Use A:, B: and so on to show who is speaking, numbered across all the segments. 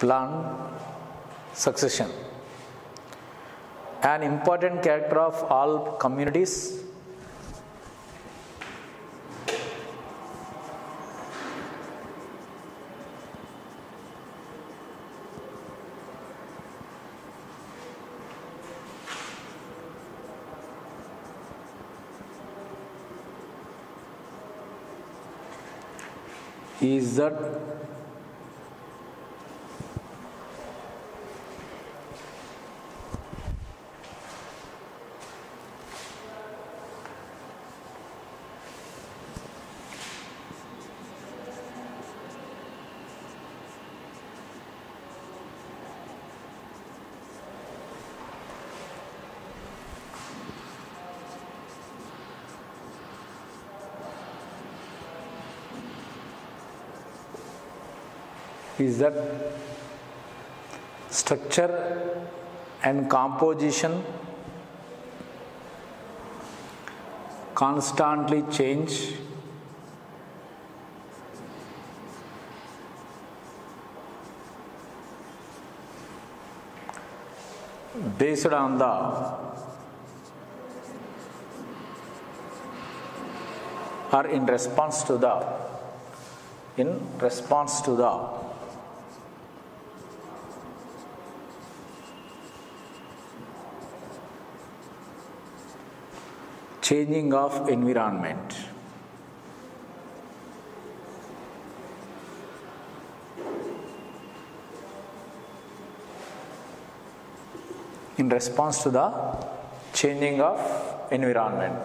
A: plant succession. An important character of all communities is that is that structure and composition constantly change. Based on the or in response to the in response to the changing of environment. In response to the changing of environment.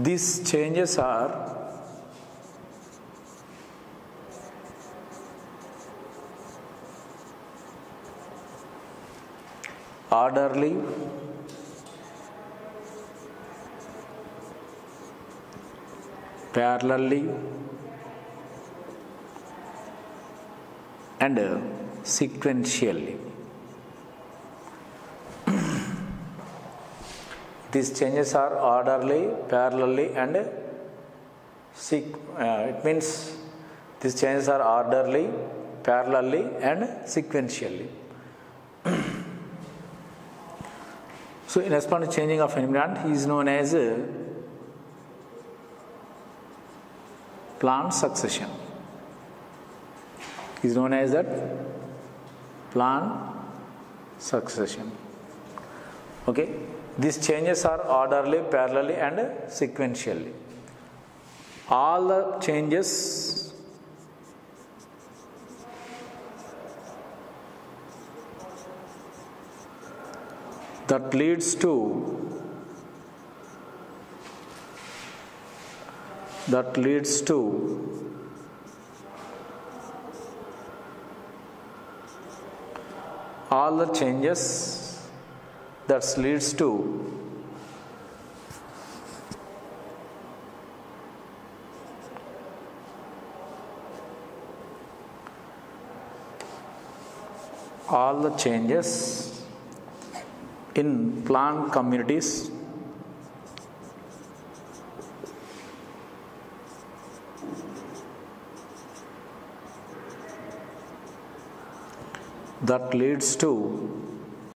A: These changes are orderly parallelly and uh, sequentially. These changes are orderly, parallelly, and uh, sequ- uh, it means these changes are orderly, parallelly, and sequentially. so, in response to changing of environment, he is known as uh, plant succession is known as that plant succession. Okay? These changes are orderly parallelly and sequentially. All the changes that leads to that leads to all the changes that leads to all the changes in plant communities that leads to